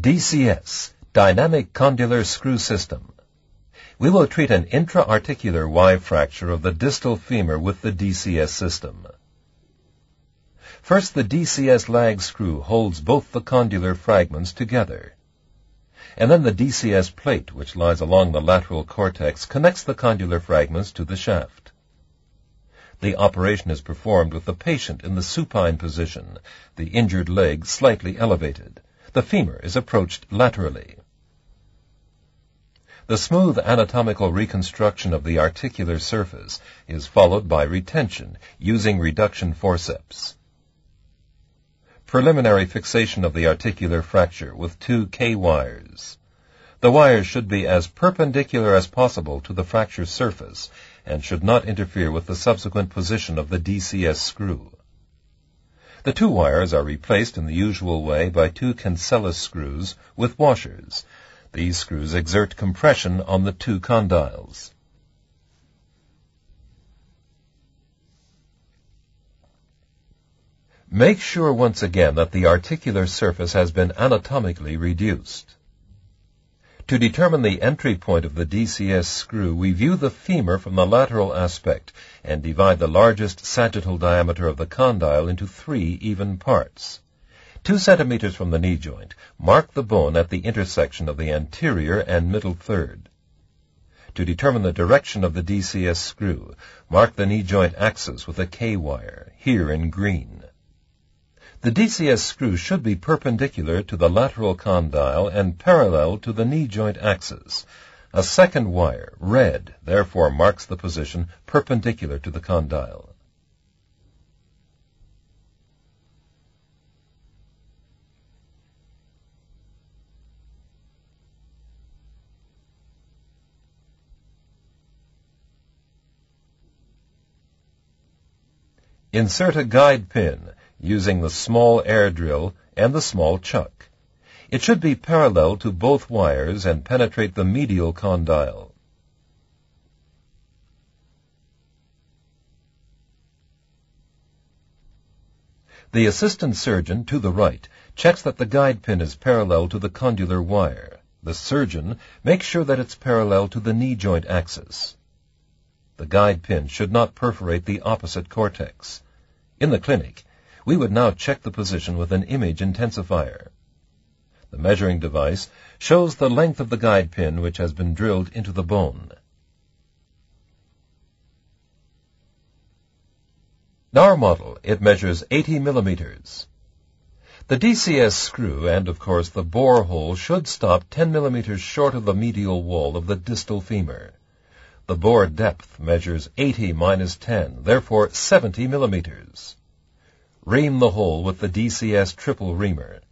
DCS, Dynamic Condylar Screw System. We will treat an intra-articular Y fracture of the distal femur with the DCS system. First, the DCS lag screw holds both the condylar fragments together. And then the DCS plate, which lies along the lateral cortex, connects the condylar fragments to the shaft. The operation is performed with the patient in the supine position, the injured leg slightly elevated. The femur is approached laterally. The smooth anatomical reconstruction of the articular surface is followed by retention using reduction forceps. Preliminary fixation of the articular fracture with two K-wires. The wires should be as perpendicular as possible to the fracture surface and should not interfere with the subsequent position of the DCS screw. The two wires are replaced in the usual way by two cancellous screws with washers. These screws exert compression on the two condyles. Make sure once again that the articular surface has been anatomically reduced. To determine the entry point of the DCS screw, we view the femur from the lateral aspect and divide the largest sagittal diameter of the condyle into three even parts. Two centimeters from the knee joint, mark the bone at the intersection of the anterior and middle third. To determine the direction of the DCS screw, mark the knee joint axis with a K-wire, here in green. The DCS screw should be perpendicular to the lateral condyle and parallel to the knee joint axis. A second wire, red, therefore marks the position perpendicular to the condyle. Insert a guide pin using the small air drill and the small chuck. It should be parallel to both wires and penetrate the medial condyle. The assistant surgeon, to the right, checks that the guide pin is parallel to the condylar wire. The surgeon makes sure that it's parallel to the knee joint axis. The guide pin should not perforate the opposite cortex. In the clinic, we would now check the position with an image intensifier. The measuring device shows the length of the guide pin which has been drilled into the bone. In our model, it measures 80 millimeters. The DCS screw and, of course, the bore hole should stop 10 millimeters short of the medial wall of the distal femur. The bore depth measures 80 minus 10, therefore 70 millimeters ream the hole with the DCS triple reamer.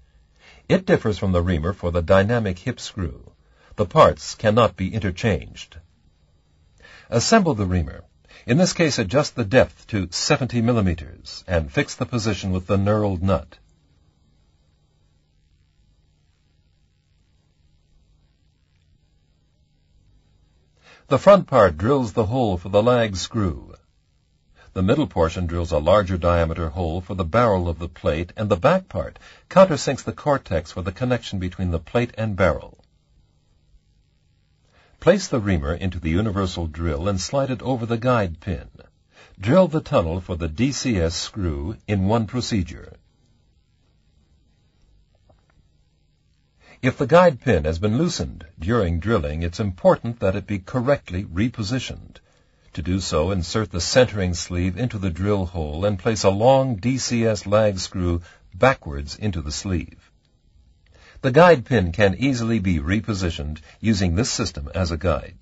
It differs from the reamer for the dynamic hip screw. The parts cannot be interchanged. Assemble the reamer. In this case, adjust the depth to 70 millimeters and fix the position with the knurled nut. The front part drills the hole for the lag screw. The middle portion drills a larger diameter hole for the barrel of the plate, and the back part countersinks the cortex for the connection between the plate and barrel. Place the reamer into the universal drill and slide it over the guide pin. Drill the tunnel for the DCS screw in one procedure. If the guide pin has been loosened during drilling, it's important that it be correctly repositioned. To do so, insert the centering sleeve into the drill hole and place a long DCS lag screw backwards into the sleeve. The guide pin can easily be repositioned using this system as a guide.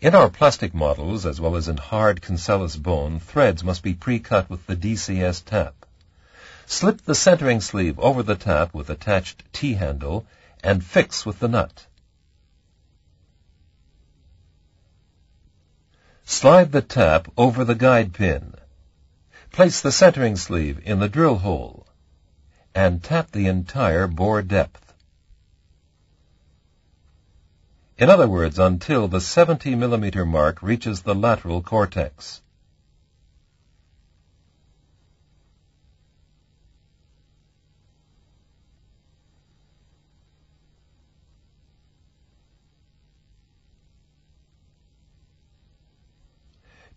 In our plastic models, as well as in hard cancellous bone, threads must be pre-cut with the DCS tap. Slip the centering sleeve over the tap with attached T-handle and fix with the nut. Slide the tap over the guide pin. Place the centering sleeve in the drill hole and tap the entire bore depth. In other words, until the 70 millimeter mark reaches the lateral cortex.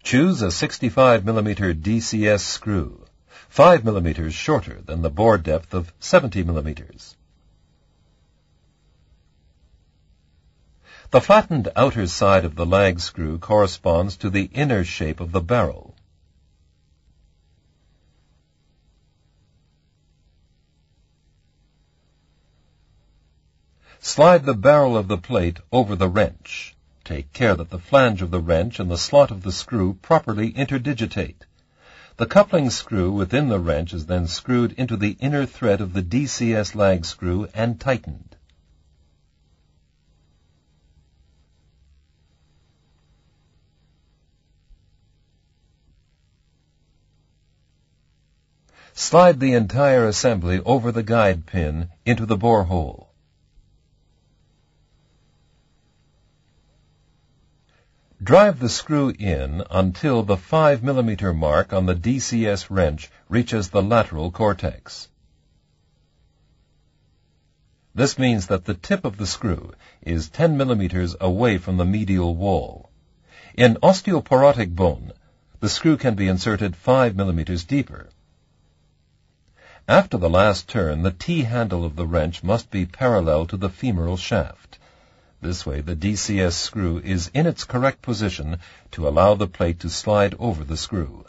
Choose a 65 mm DCS screw, 5 mm shorter than the bore depth of 70 mm. The flattened outer side of the lag screw corresponds to the inner shape of the barrel. Slide the barrel of the plate over the wrench. Take care that the flange of the wrench and the slot of the screw properly interdigitate. The coupling screw within the wrench is then screwed into the inner thread of the DCS lag screw and tightened. Slide the entire assembly over the guide pin into the bore Drive the screw in until the 5 mm mark on the DCS wrench reaches the lateral cortex. This means that the tip of the screw is 10 mm away from the medial wall. In osteoporotic bone, the screw can be inserted 5 mm deeper. After the last turn, the T-handle of the wrench must be parallel to the femoral shaft. This way, the DCS screw is in its correct position to allow the plate to slide over the screw.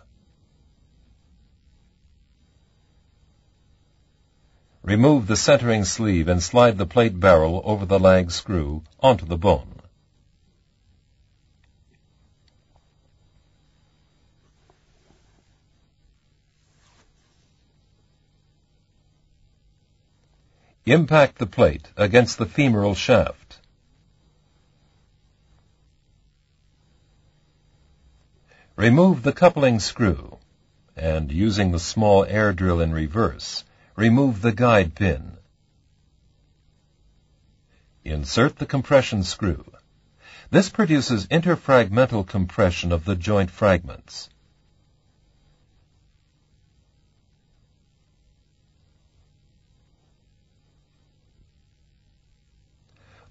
Remove the centering sleeve and slide the plate barrel over the lag screw onto the bone. Impact the plate against the femoral shaft. Remove the coupling screw, and using the small air drill in reverse, remove the guide pin. Insert the compression screw. This produces interfragmental compression of the joint fragments.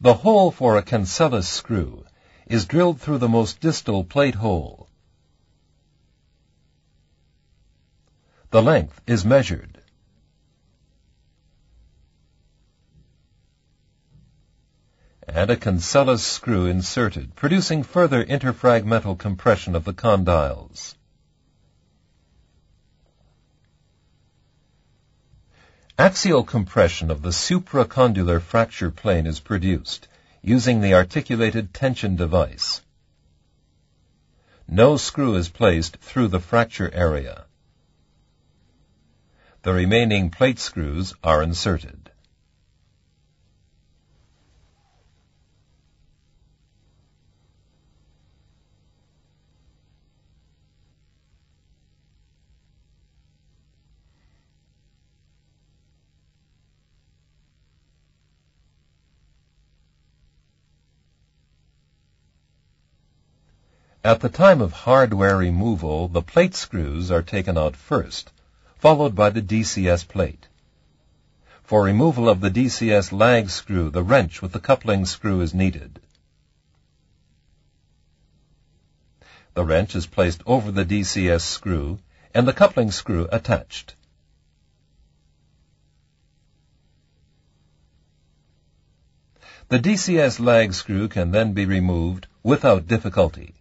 The hole for a cancellous screw is drilled through the most distal plate hole. The length is measured. And a cancellous screw inserted, producing further interfragmental compression of the condyles. Axial compression of the supracondylar fracture plane is produced using the articulated tension device. No screw is placed through the fracture area. The remaining plate screws are inserted. At the time of hardware removal, the plate screws are taken out first, followed by the DCS plate. For removal of the DCS lag screw, the wrench with the coupling screw is needed. The wrench is placed over the DCS screw and the coupling screw attached. The DCS lag screw can then be removed without difficulty.